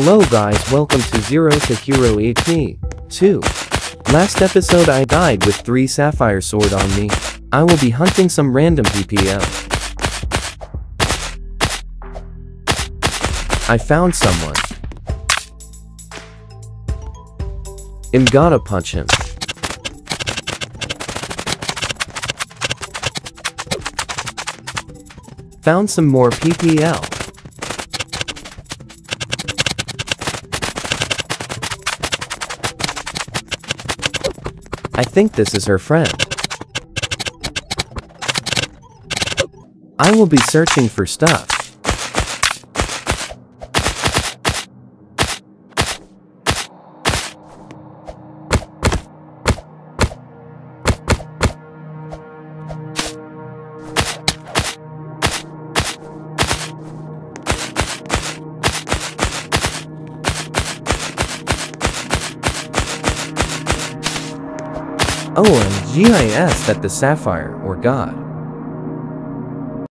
Hello guys welcome to Zero to Hero AP 2. Last episode I died with 3 sapphire sword on me. I will be hunting some random PPL. I found someone. Am gotta punch him. Found some more PPL. I think this is her friend. I will be searching for stuff. OMGIS that the Sapphire, or God.